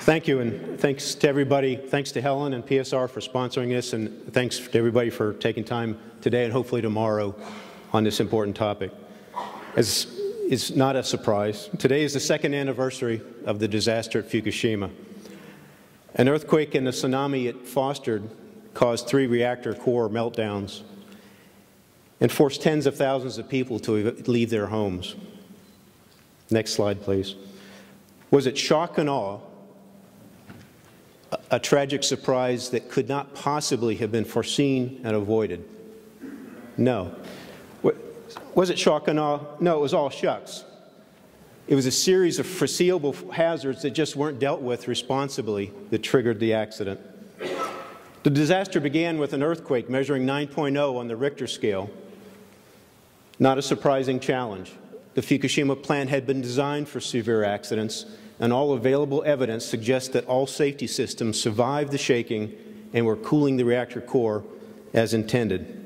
Thank you, and thanks to everybody. Thanks to Helen and PSR for sponsoring this, and thanks to everybody for taking time today and hopefully tomorrow on this important topic. As is not a surprise, today is the second anniversary of the disaster at Fukushima. An earthquake and the tsunami it fostered caused three reactor core meltdowns and forced tens of thousands of people to leave their homes. Next slide, please. Was it shock and awe, a, tragic surprise that could not possibly have been foreseen and avoided? No. Was it shock and awe? No, it was all shucks. It was a series of foreseeable hazards that just weren't dealt with responsibly that triggered the accident. The disaster began with an earthquake measuring 9.0 on the Richter scale. Not a surprising challenge. The Fukushima plant had been designed for severe accidents, and all available evidence suggests that all safety systems survived the shaking and were cooling the reactor core as intended.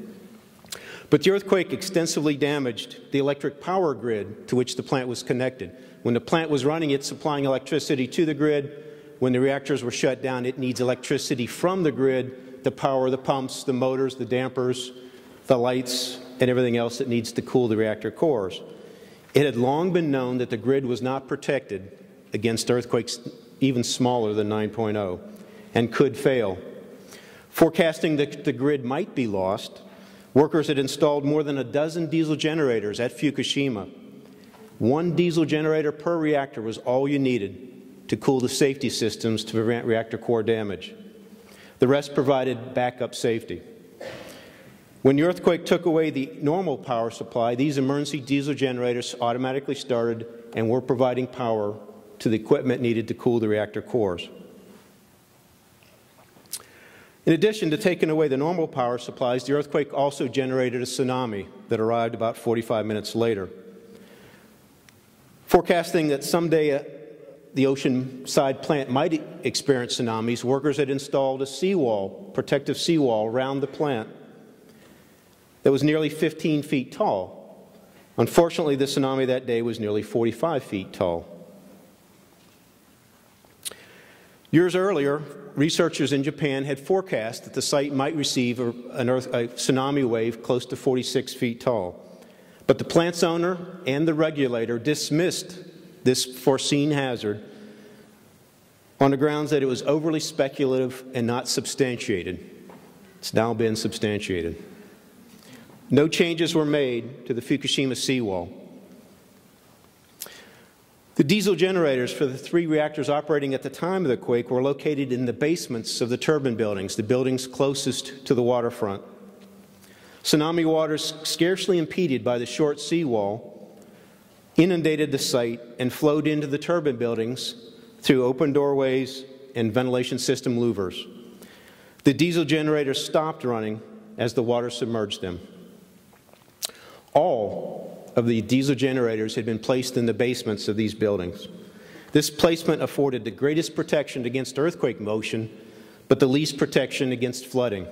But the earthquake extensively damaged the electric power grid to which the plant was connected. When the plant was running, it's supplying electricity to the grid. When the reactors were shut down, it needs electricity from the grid to power the pumps, the motors, the dampers, the lights, and everything else that needs to cool the reactor cores. It had long been known that the grid was not protected against earthquakes even smaller than 9.0 and could fail. Forecasting that the grid might be lost, Workers had installed more than a dozen diesel generators at Fukushima. One diesel generator per reactor was all you needed to cool the safety systems to prevent reactor core damage. The rest provided backup safety. When the earthquake took away the normal power supply, these emergency diesel generators automatically started and were providing power to the equipment needed to cool the reactor cores. In addition to taking away the normal power supplies, the earthquake also generated a tsunami that arrived about 45 minutes later. Forecasting that someday uh, the oceanside plant might experience tsunamis, workers had installed a seawall, protective seawall, around the plant that was nearly 15 feet tall. Unfortunately, the tsunami that day was nearly 45 feet tall. Years earlier, researchers in Japan had forecast that the site might receive a, earth, a tsunami wave close to 46 feet tall. But the plant's owner and the regulator dismissed this foreseen hazard on the grounds that it was overly speculative and not substantiated. It's now been substantiated. No changes were made to the Fukushima seawall. The diesel generators for the three reactors operating at the time of the quake were located in the basements of the turbine buildings, the buildings closest to the waterfront. Tsunami waters, scarcely impeded by the short seawall, inundated the site and flowed into the turbine buildings through open doorways and ventilation system louvers. The diesel generators stopped running as the water submerged them. All of the diesel generators had been placed in the basements of these buildings. This placement afforded the greatest protection against earthquake motion, but the least protection against flooding.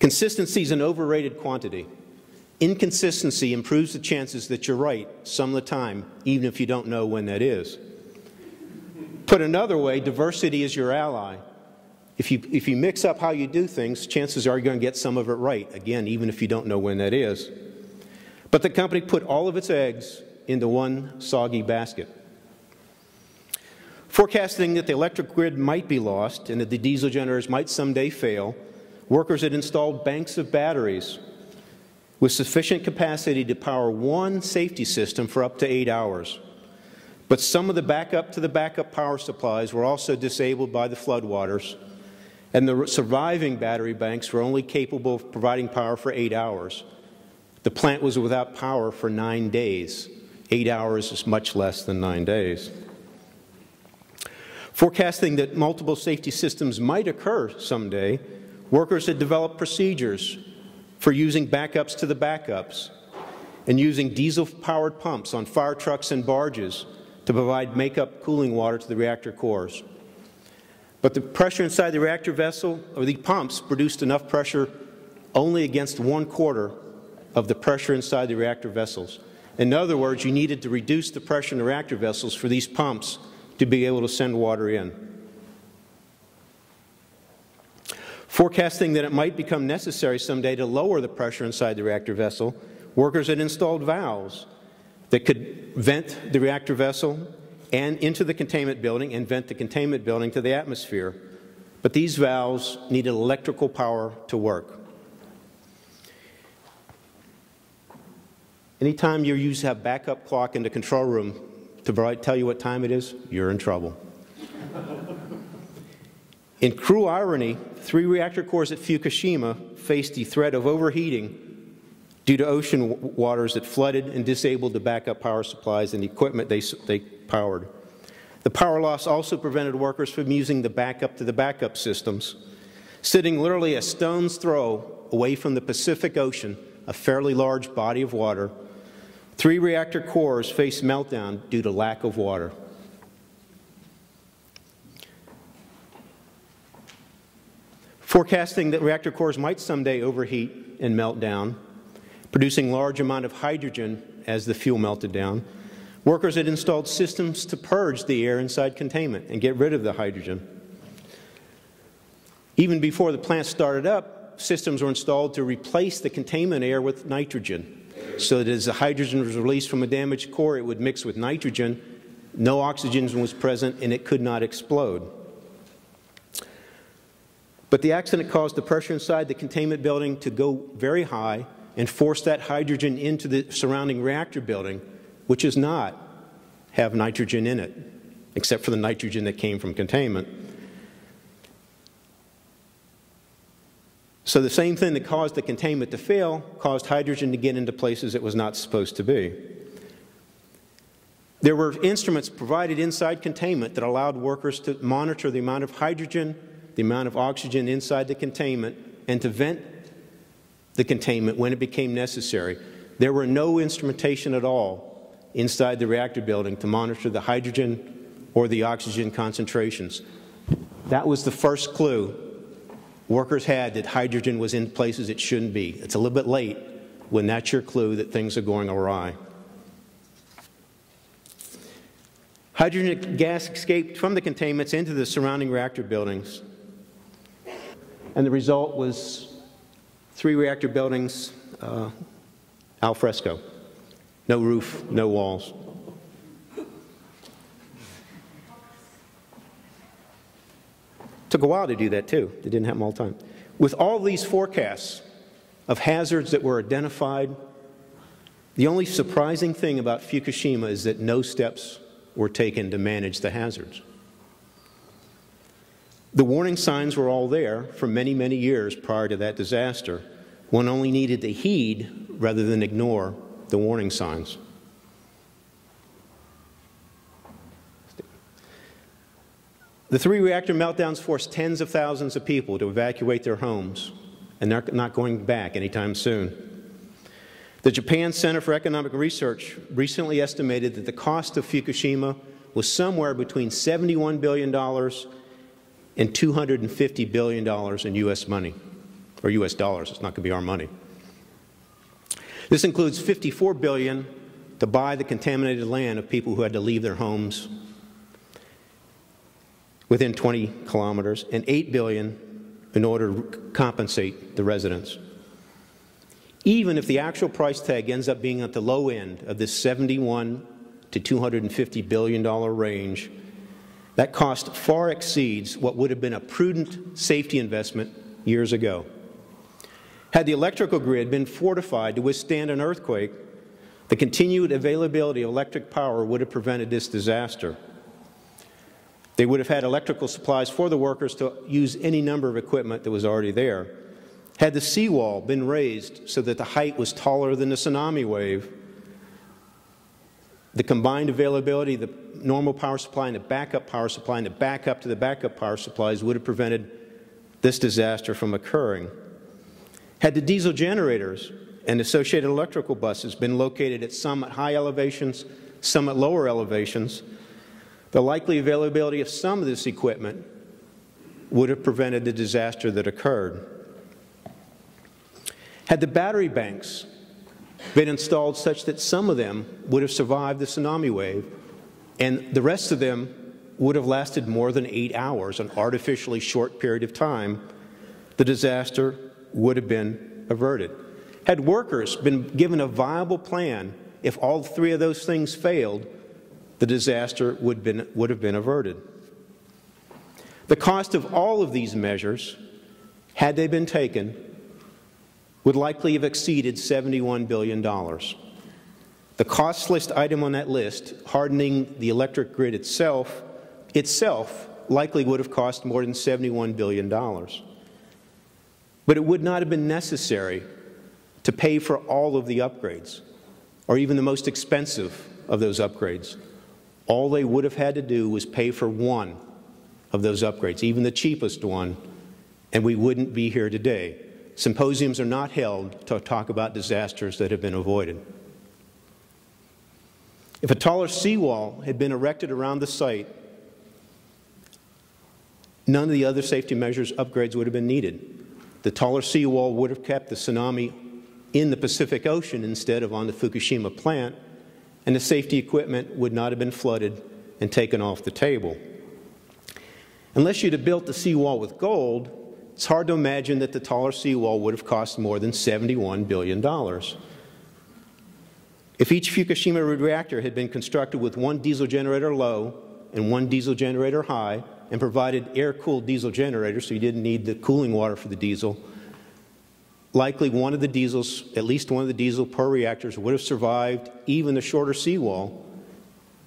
Consistency is an overrated quantity. Inconsistency improves the chances that you're right some of the time, even if you don't know when that is. Put another way, diversity is your ally. If you, if you mix up how you do things, chances are you're going to get some of it right, again, even if you don't know when that is. But the company put all of its eggs into one soggy basket. Forecasting that the electric grid might be lost and that the diesel generators might someday fail, workers had installed banks of batteries with sufficient capacity to power one safety system for up to eight hours. But some of the backup to the backup power supplies were also disabled by the floodwaters, and the surviving battery banks were only capable of providing power for eight hours. The plant was without power for nine days. Eight hours is much less than nine days. Forecasting that multiple safety systems might occur someday, workers had developed procedures for using backups to the backups and using diesel-powered pumps on fire trucks and barges to provide make-up cooling water to the reactor cores. But the pressure inside the reactor vessel, or the pumps, produced enough pressure only against one quarter of the pressure inside the reactor vessels. In other words, you needed to reduce the pressure in the reactor vessels for these pumps to be able to send water in. Forecasting that it might become necessary someday to lower the pressure inside the reactor vessel, workers had installed valves that could vent the reactor vessel and into the containment building and vent the containment building to the atmosphere. But these valves needed electrical power to work. Anytime you use a backup clock in the control room to tell you what time it is, you're in trouble. in cruel irony, three reactor cores at Fukushima faced the threat of overheating due to ocean waters that flooded and disabled the backup power supplies and the equipment they, they powered. The power loss also prevented workers from using the backup to the backup systems. Sitting literally a stone's throw away from the Pacific Ocean, a fairly large body of water, Three reactor cores face meltdown due to lack of water. Forecasting that reactor cores might someday overheat and melt down, producing large amount of hydrogen as the fuel melted down, workers had installed systems to purge the air inside containment and get rid of the hydrogen. Even before the plant started up, systems were installed to replace the containment air with nitrogen so that as the hydrogen was released from a damaged core, it would mix with nitrogen. No oxygen was present, and it could not explode. But the accident caused the pressure inside the containment building to go very high and force that hydrogen into the surrounding reactor building, which does not have nitrogen in it, except for the nitrogen that came from containment. So the same thing that caused the containment to fail caused hydrogen to get into places it was not supposed to be. There were instruments provided inside containment that allowed workers to monitor the amount of hydrogen, the amount of oxygen inside the containment, and to vent the containment when it became necessary. There were no instrumentation at all inside the reactor building to monitor the hydrogen or the oxygen concentrations. That was the first clue workers had that hydrogen was in places it shouldn't be. It's a little bit late when that's your clue that things are going awry. Hydrogen gas escaped from the containments into the surrounding reactor buildings. And the result was three reactor buildings uh, al fresco. No roof, no walls. Took a while to do that too. It didn't happen all the time. With all these forecasts of hazards that were identified, the only surprising thing about Fukushima is that no steps were taken to manage the hazards. The warning signs were all there for many, many years prior to that disaster. One only needed to heed rather than ignore the warning signs. The three reactor meltdowns forced tens of thousands of people to evacuate their homes, and they're not going back anytime soon. The Japan Center for Economic Research recently estimated that the cost of Fukushima was somewhere between $71 billion and $250 billion in U.S. money, or U.S. dollars. It's not going to be our money. This includes 54 billion to buy the contaminated land of people who had to leave their homes within 20 kilometers and 8 billion in order to compensate the residents. Even if the actual price tag ends up being at the low end of this 71 to 250 billion dollar range, that cost far exceeds what would have been a prudent safety investment years ago. Had the electrical grid been fortified to withstand an earthquake, the continued availability of electric power would have prevented this disaster. They would have had electrical supplies for the workers to use any number of equipment that was already there. Had the seawall been raised so that the height was taller than the tsunami wave, the combined availability, the normal power supply and the backup power supply and the backup to the backup power supplies would have prevented this disaster from occurring. Had the diesel generators and associated electrical buses been located at some at high elevations, some at lower elevations, the likely availability of some of this equipment would have prevented the disaster that occurred. Had the battery banks been installed such that some of them would have survived the tsunami wave and the rest of them would have lasted more than eight hours, an artificially short period of time, the disaster would have been averted. Had workers been given a viable plan, if all three of those things failed, the disaster would, been, would have been averted. The cost of all of these measures, had they been taken, would likely have exceeded $71 billion. The costliest item on that list, hardening the electric grid itself, itself likely would have cost more than $71 billion. But it would not have been necessary to pay for all of the upgrades, or even the most expensive of those upgrades. All they would have had to do was pay for one of those upgrades, even the cheapest one, and we wouldn't be here today. Symposiums are not held to talk about disasters that have been avoided. If a taller seawall had been erected around the site, none of the other safety measures upgrades would have been needed. The taller seawall would have kept the tsunami in the Pacific Ocean instead of on the Fukushima plant, and the safety equipment would not have been flooded and taken off the table. Unless you'd have built the seawall with gold, it's hard to imagine that the taller seawall would have cost more than $71 billion. If each Fukushima reactor had been constructed with one diesel generator low and one diesel generator high and provided air-cooled diesel generators so you didn't need the cooling water for the diesel, likely one of the diesels, at least one of the diesel per reactors, would have survived even the shorter seawall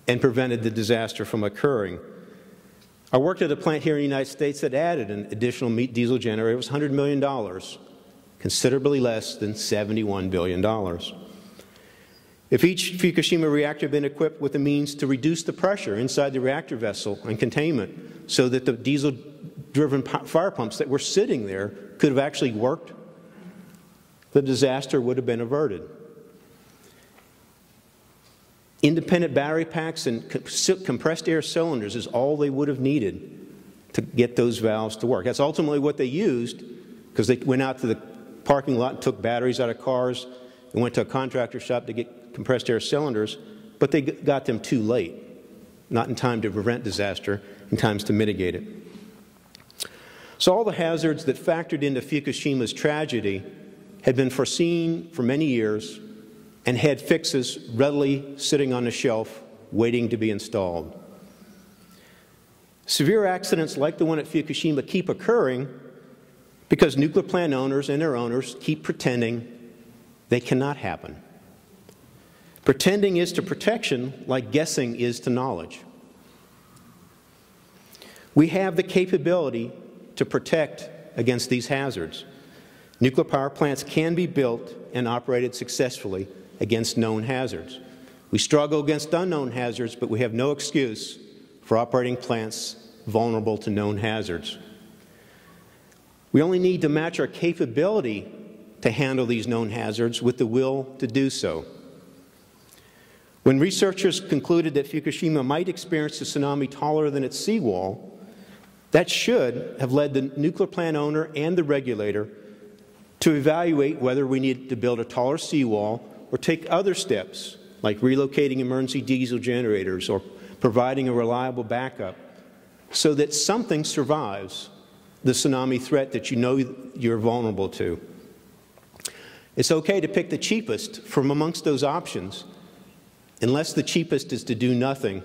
and prevented the disaster from occurring. I worked at a plant here in the United States that added an additional diesel generator. It was $100 million, considerably less than $71 billion. If each Fukushima reactor had been equipped with the means to reduce the pressure inside the reactor vessel and containment so that the diesel-driven fire pumps that were sitting there could have actually worked the disaster would have been averted. Independent battery packs and compressed air cylinders is all they would have needed to get those valves to work. That's ultimately what they used because they went out to the parking lot and took batteries out of cars and went to a contractor shop to get compressed air cylinders, but they got them too late, not in time to prevent disaster, in times to mitigate it. So all the hazards that factored into Fukushima's tragedy had been foreseen for many years and had fixes readily sitting on a shelf waiting to be installed. Severe accidents like the one at Fukushima keep occurring because nuclear plant owners and their owners keep pretending they cannot happen. Pretending is to protection like guessing is to knowledge. We have the capability to protect against these hazards. Nuclear power plants can be built and operated successfully against known hazards. We struggle against unknown hazards, but we have no excuse for operating plants vulnerable to known hazards. We only need to match our capability to handle these known hazards with the will to do so. When researchers concluded that Fukushima might experience a tsunami taller than its seawall, that should have led the nuclear plant owner and the regulator to evaluate whether we need to build a taller seawall or take other steps like relocating emergency diesel generators or providing a reliable backup so that something survives the tsunami threat that you know you're vulnerable to. It's okay to pick the cheapest from amongst those options unless the cheapest is to do nothing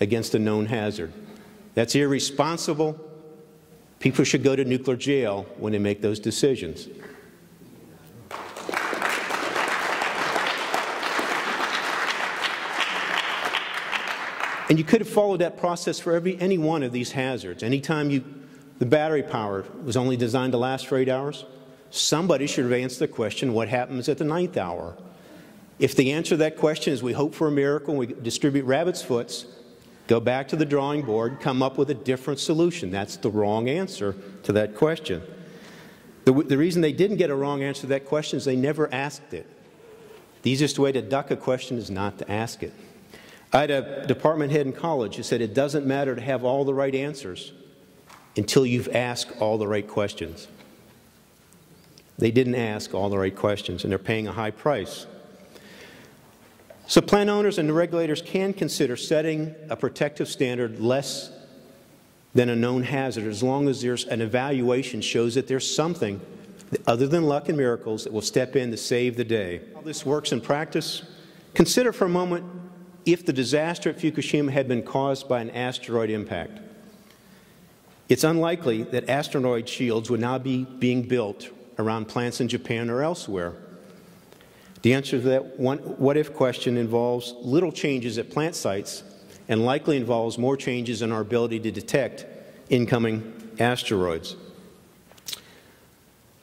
against a known hazard. That's irresponsible. People should go to nuclear jail when they make those decisions. And you could have followed that process for every, any one of these hazards. Anytime you, the battery power was only designed to last for eight hours, somebody should have answered the question, what happens at the ninth hour? If the answer to that question is we hope for a miracle and we distribute rabbit's foots, go back to the drawing board, come up with a different solution. That's the wrong answer to that question. The, the reason they didn't get a wrong answer to that question is they never asked it. The easiest way to duck a question is not to ask it. I had a department head in college who said it doesn't matter to have all the right answers until you've asked all the right questions. They didn't ask all the right questions, and they're paying a high price. So plant owners and regulators can consider setting a protective standard less than a known hazard as long as there's an evaluation shows that there's something other than luck and miracles that will step in to save the day. How this works in practice, consider for a moment if the disaster at Fukushima had been caused by an asteroid impact. It's unlikely that asteroid shields would now be being built around plants in Japan or elsewhere. The answer to that one, what if question involves little changes at plant sites and likely involves more changes in our ability to detect incoming asteroids.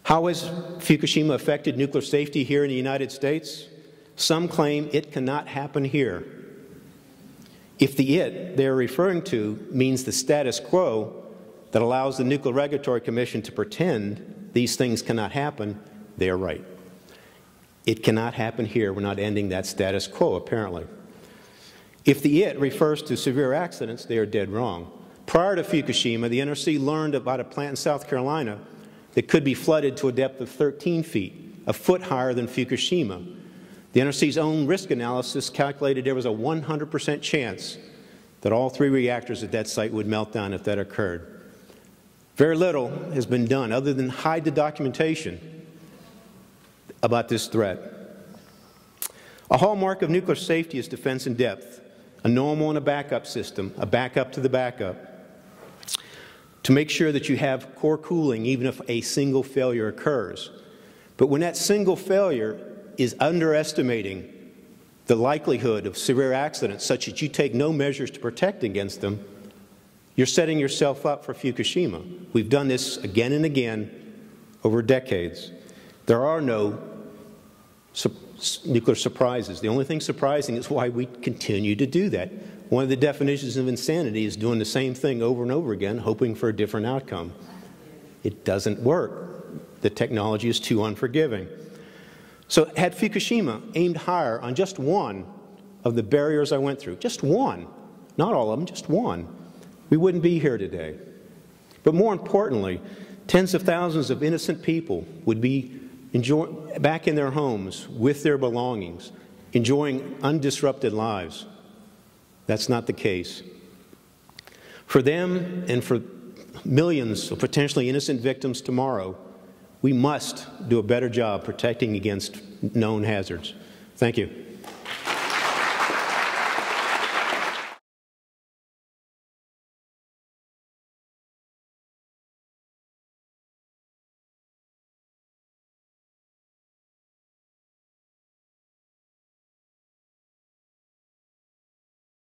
How has Fukushima affected nuclear safety here in the United States? Some claim it cannot happen here. If the it they're referring to means the status quo that allows the Nuclear Regulatory Commission to pretend these things cannot happen, they are right. It cannot happen here. We're not ending that status quo, apparently. If the it refers to severe accidents, they are dead wrong. Prior to Fukushima, the NRC learned about a plant in South Carolina that could be flooded to a depth of 13 feet, a foot higher than Fukushima. The NRC's own risk analysis calculated there was a 100% chance that all three reactors at that site would melt down if that occurred. Very little has been done other than hide the documentation about this threat. A hallmark of nuclear safety is defense in depth, a normal and a backup system, a backup to the backup, to make sure that you have core cooling even if a single failure occurs. But when that single failure is underestimating the likelihood of severe accidents such that you take no measures to protect against them, you're setting yourself up for Fukushima. We've done this again and again over decades. There are no su nuclear surprises. The only thing surprising is why we continue to do that. One of the definitions of insanity is doing the same thing over and over again, hoping for a different outcome. It doesn't work. The technology is too unforgiving. So had Fukushima aimed higher on just one of the barriers I went through, just one, not all of them, just one, we wouldn't be here today. But more importantly, tens of thousands of innocent people would be enjoy, back in their homes with their belongings, enjoying undisrupted lives. That's not the case. For them and for millions of potentially innocent victims tomorrow, we must do a better job protecting against known hazards. Thank you.